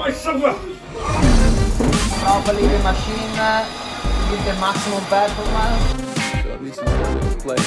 myself. Probably the machine with the maximum performance. So at least he's able to play.